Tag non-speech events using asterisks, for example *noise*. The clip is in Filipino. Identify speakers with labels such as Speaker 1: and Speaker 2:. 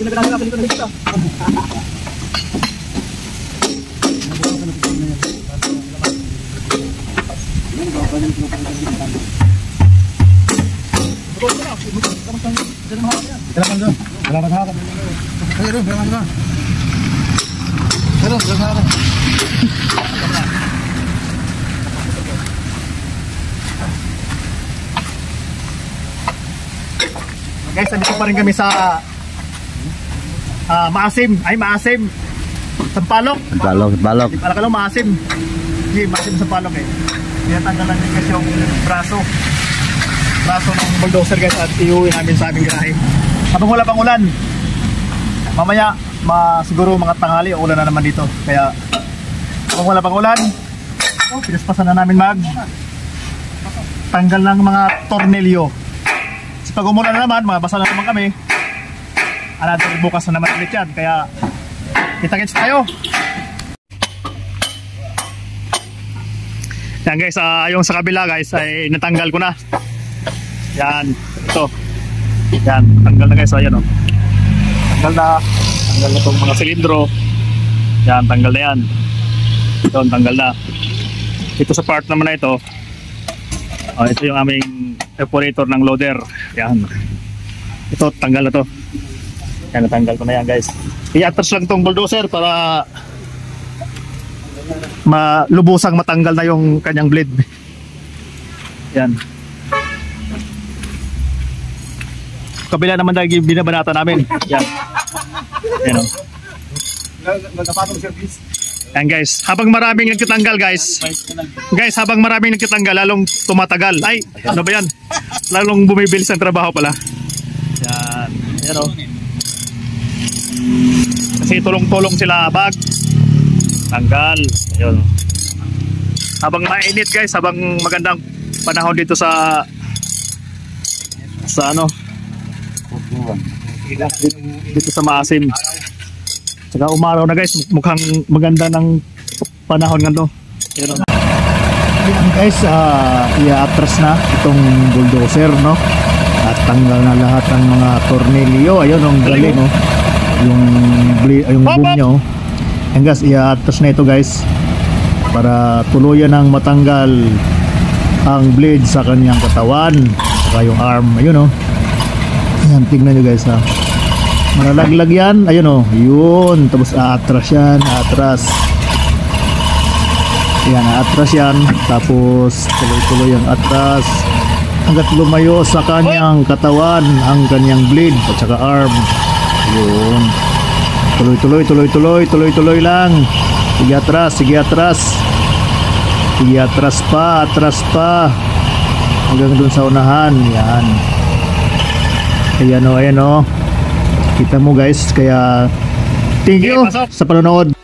Speaker 1: ginagawa natin dito na dito.
Speaker 2: Kailangan doon. Kailangan hawak. Ayun, doon, kailangan doon. Ayun, kailangan hawak.
Speaker 1: Guys, nandito pa rin kami sa ah, Maasim. Ay, Maasim. Sampalok.
Speaker 3: Balok, balok.
Speaker 1: Para ka lang Maasim. Hindi, Maasim sa Sampalok eh. Tinatanggalan din kasi yung braso. Braso ng bulldozer guys at iuwi namin sa aming garahe. Habang wala pang ulan. Mamaya, ma, siguro mga tanghali, ulan na naman dito. Kaya, habang wala pang ulan, oh, pinaspasan na namin mag tanggal ng mga tornilyo. Kasi pag umulan na naman, mabasa na naman kami. Another bukas na naman ulit yan. Kaya, kita-kits tayo. Yan guys, ah, yung sa kabila guys ay natanggal ko na. Yan, ito. Yan, tanggal na guys, ayan oh. Tanggal na. Tanggal na itong mga silindro. Yan, tanggal na yan. Ito, tanggal na. Ito sa part naman na ito, Oh, ito yung aming evaporator ng loader. Yan. Ito, tanggal na to. Yan, natanggal ko na yan guys. I-attach lang tong bulldozer para malubusang matanggal na yung kanyang blade. *laughs* Yan. Kabila naman dahil binabanata namin. Yan. Yan o.
Speaker 2: Nagkapatong service.
Speaker 1: Yan guys, habang maraming nagtatanggal guys, guys habang maraming nagtatanggal lalong tumatagal. Ay, ano ba yan? Lalong bumibilis ang trabaho pala. Yan, yan o. Kasi tulong-tulong sila bag. Tanggal. Ayun. Habang mainit guys, habang magandang panahon dito sa sa ano dito sa Maasim. Saka umaraw na guys, mukhang maganda ng panahon nga to. Yan o. Yan guys, uh, i-atras na itong bulldozer, no? At tanggal na lahat ng mga tornilyo. Ayun, ang galing, no? Yung, bli- yung boom niya, oh. Yan guys, i-atras na ito guys. Para tuluyan ng matanggal ang blade sa kanyang katawan. Saka yung arm, ayun, no? Ayan, tingnan nyo guys, ha? Malalaglag yan. Ayun o. Yun. Tapos aatras yan. Aatras. Yan. Aatras yan. Tapos tuloy-tuloy ang atras. Hanggat lumayo sa kanyang katawan ang kanyang blade at saka arm. Yun. Tuloy-tuloy, tuloy-tuloy, tuloy-tuloy lang. Sige atras, sige atras. Sige atras pa, atras pa. Hanggang dun sa unahan. Yan. Ayan o, ayan o. Kita mo guys, kaya thank you sa panonood.